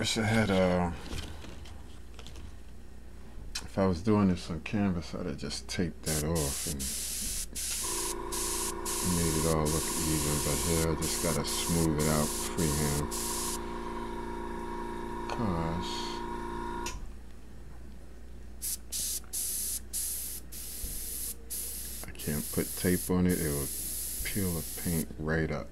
Wish I had uh if I was doing this on canvas I'd have just taped that off and made it all look even. But here I just gotta smooth it out freehand. Cause I can't put tape on it. It will peel the paint right up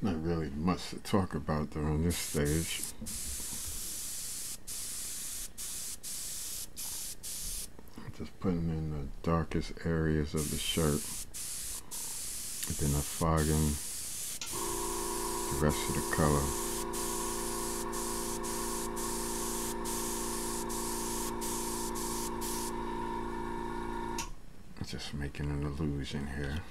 Not really much to talk about though on this stage. Just putting in the darkest areas of the shirt. And then I'm fogging the rest of the color. Just making an illusion here.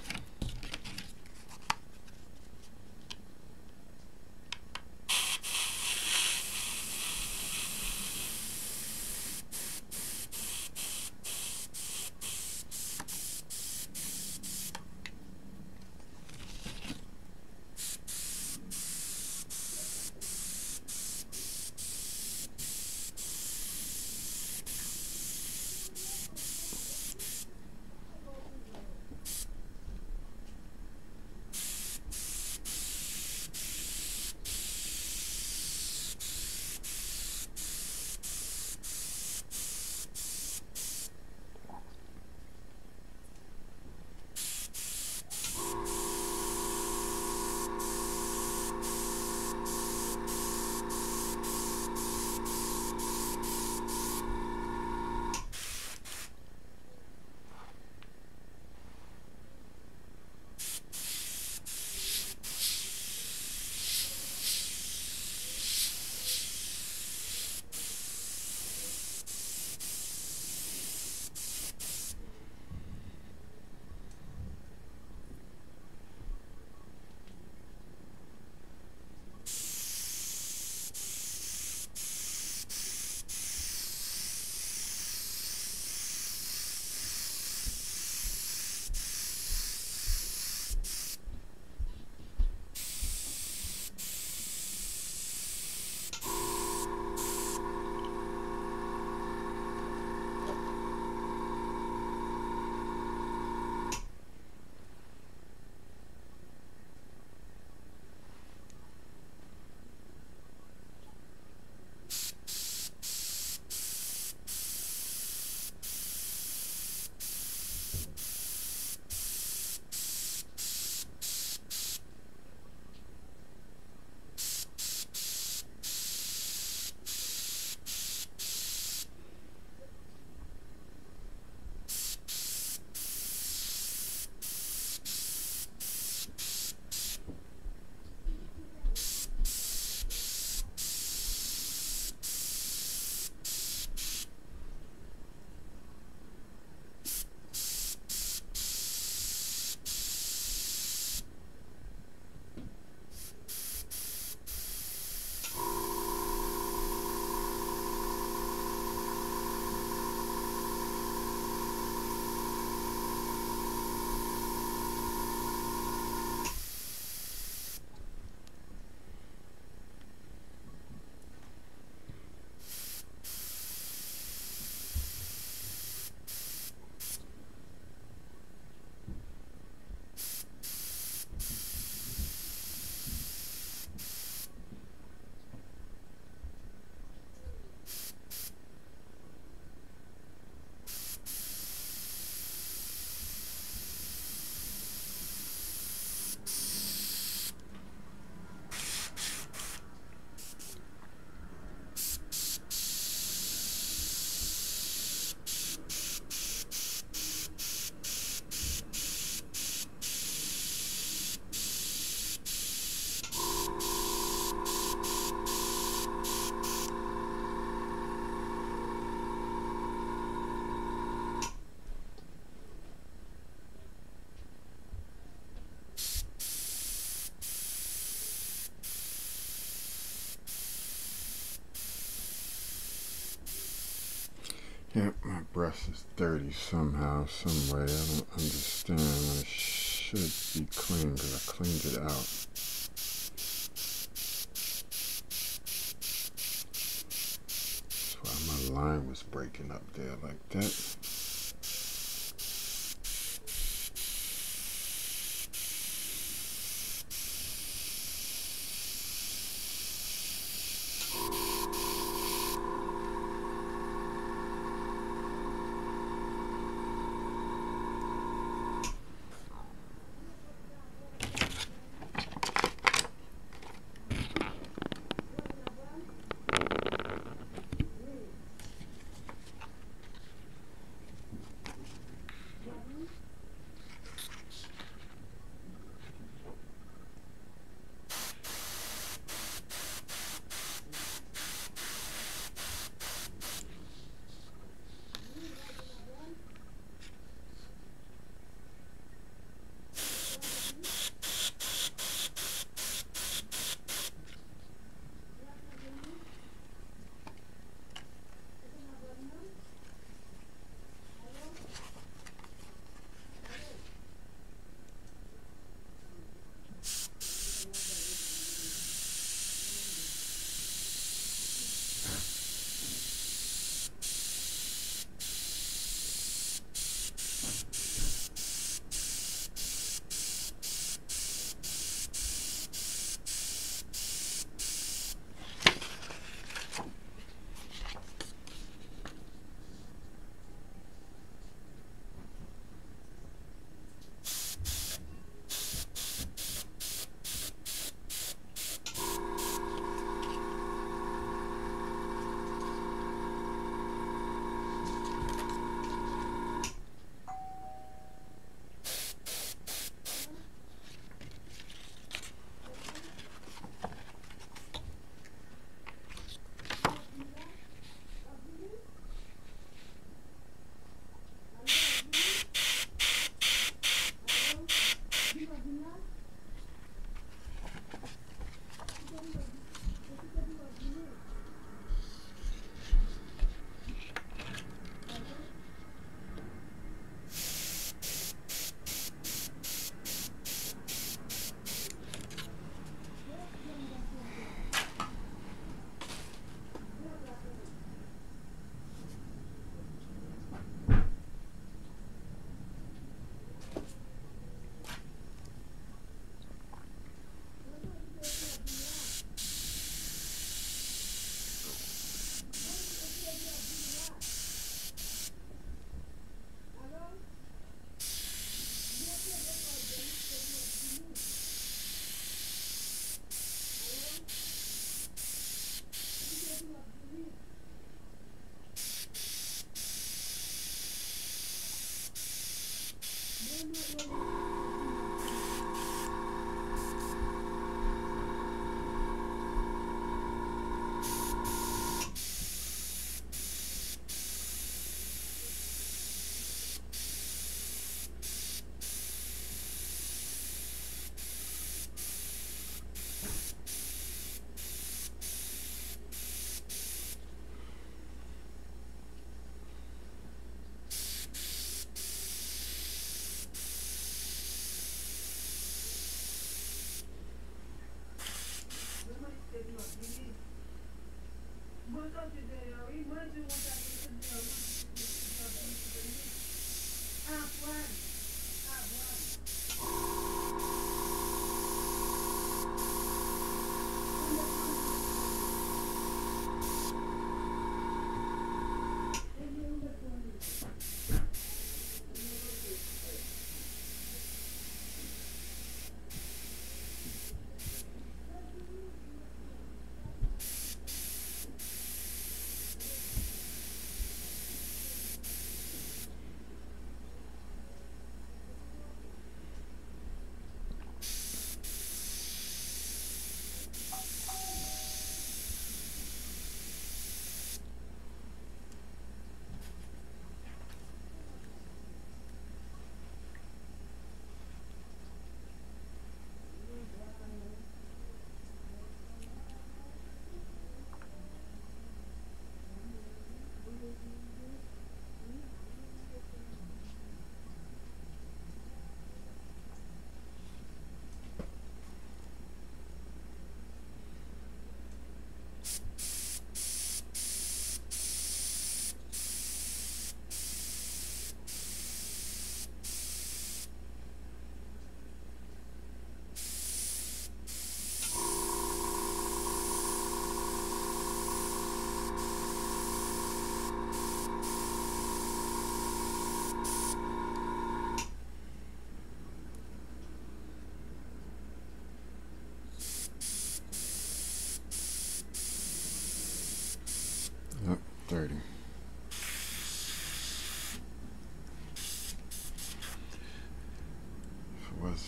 Yep, my brush is dirty somehow, some way. I don't understand. I should be clean because I cleaned it out. That's why my line was breaking up there like that.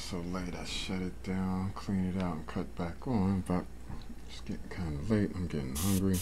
So late, I shut it down, clean it out, and cut back on, but it's getting kind of late. I'm getting hungry.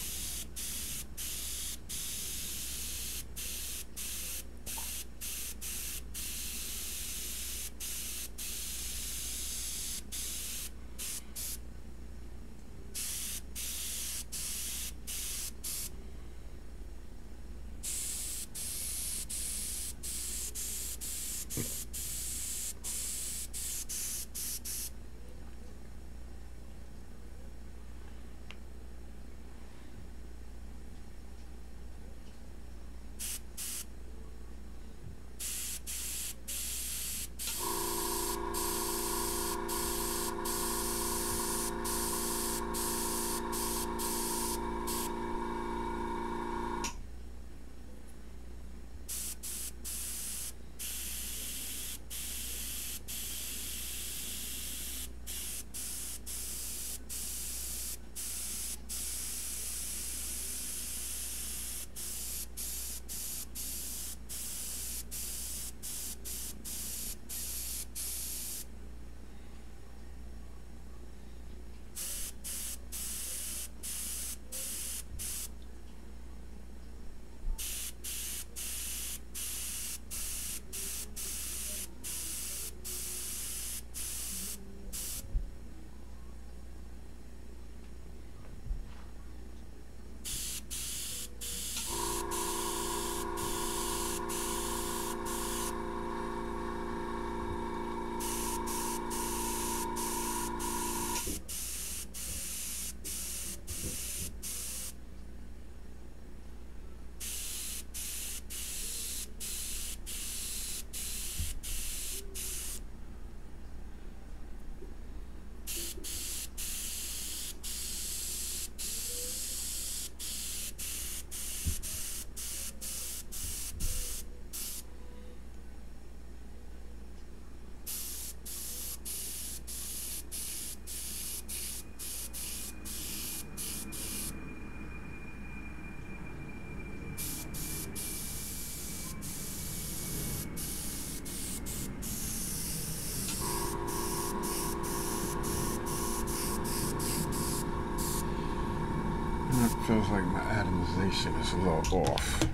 Feels like my atomization is a little off.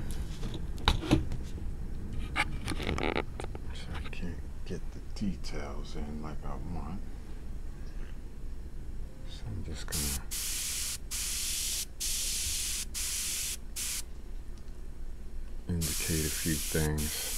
So I can't get the details in like I want. So I'm just gonna indicate a few things.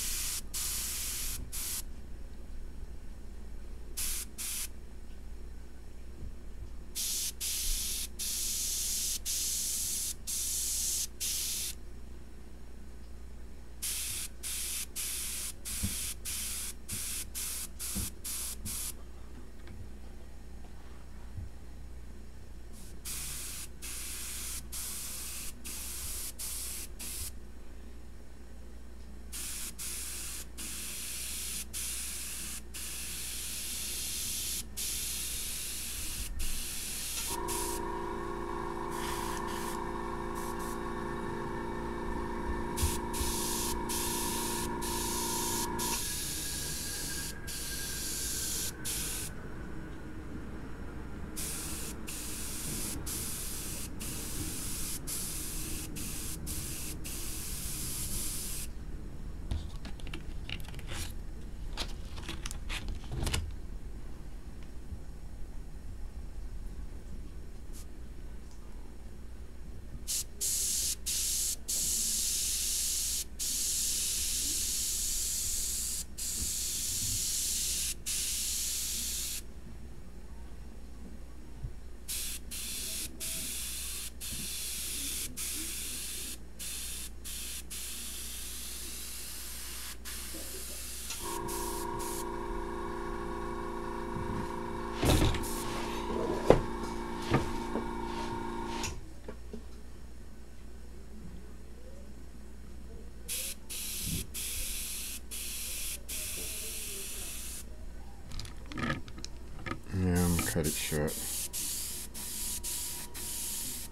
Cut it short.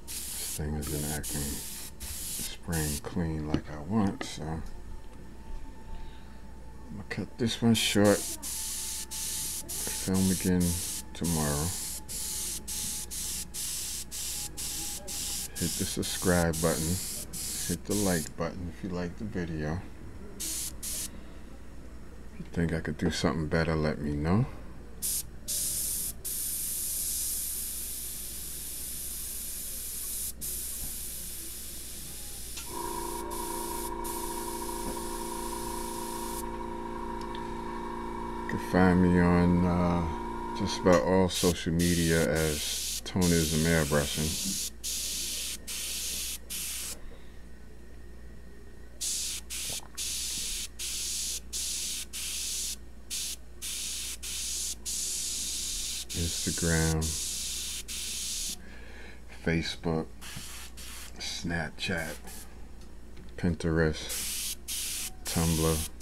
This thing isn't acting spring clean like I want, so I'm gonna cut this one short. Film again tomorrow. Hit the subscribe button. Hit the like button if you like the video. If you think I could do something better, let me know. Find me on uh, just about all social media as Toneism Airbrushing. Instagram, Facebook, Snapchat, Pinterest, Tumblr.